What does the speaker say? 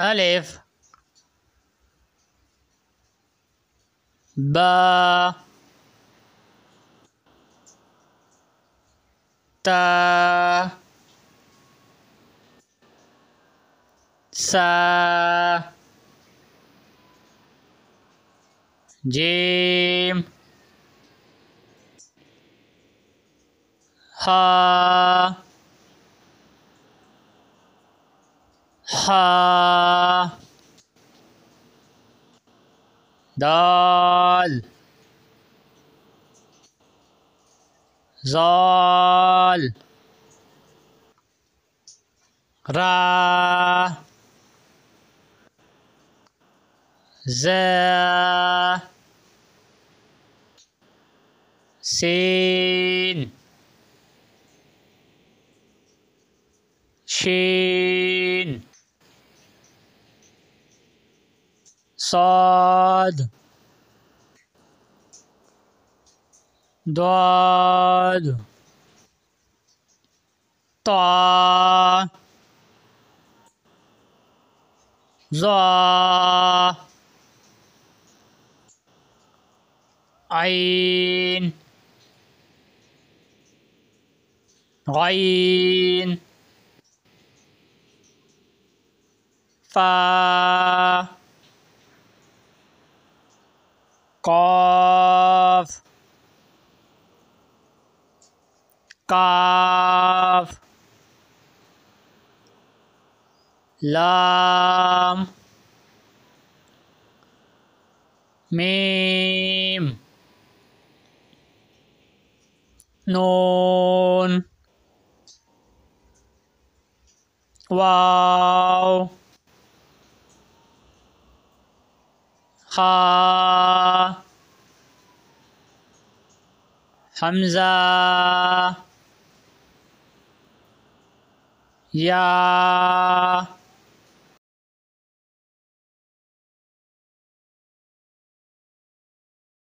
Alef. Ba. Ta. Sa. Jim. Ha. Ha. دال زال را ز سين شين صاد ضاد طا ظا عين غين فا কফ calf লাম মিম নুন wow হা हमजा या